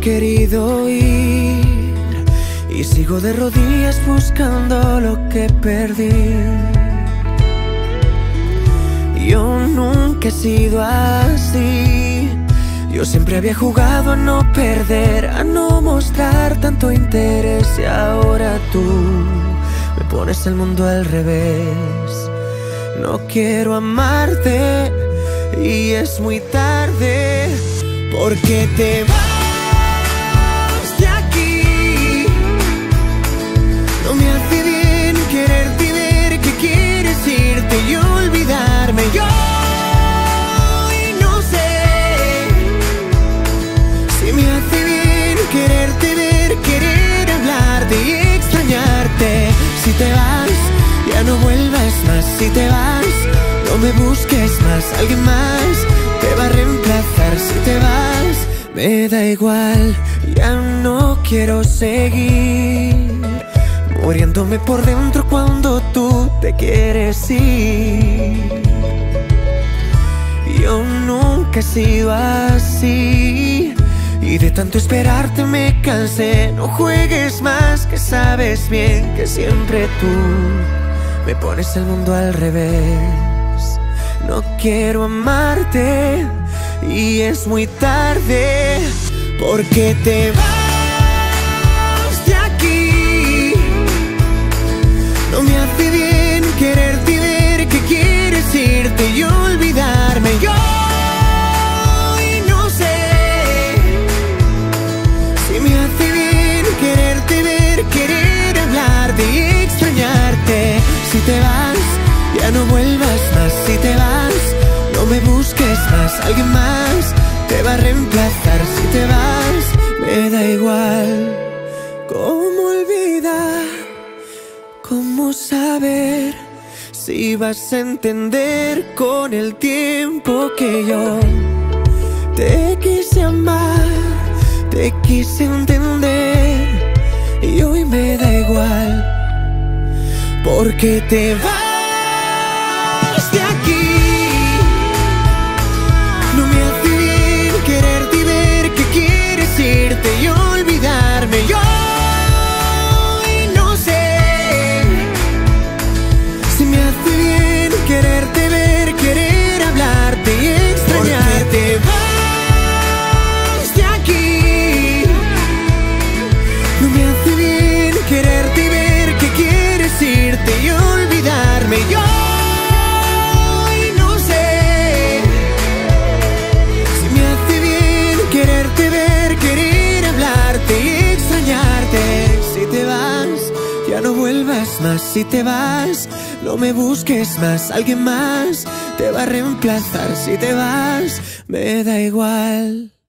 querido ir y sigo de rodillas buscando lo que perdí. Yo nunca he sido así. Yo siempre había jugado a no perder, a no mostrar tanto interés y ahora tú me pones el mundo al revés. No quiero amarte y es muy tarde porque te vas Si te vas, ya no vuelvas más. Si te vas, no me busques más. Alguien más te va a reemplazar. Si te vas, me da igual. Ya no quiero seguir muriéndome por dentro cuando tú te quieres ir. Yo nunca he sido así. Tanto esperarte me cansé. No juegues más, que sabes bien que siempre tú me pones el mundo al revés. No quiero amarte y es muy tarde porque te vas te vas, ya no vuelvas más. Si te vas, no me busques más. Alguien más te va a reemplazar. Si te vas, me da igual. ¿Cómo olvidar? ¿Cómo saber si vas a entender con el tiempo que yo te quise amar, te quise entender y hoy me da porque te vas ya no vuelvas más. Si te vas, no me busques más. Alguien más te va a reemplazar. Si te vas, me da igual.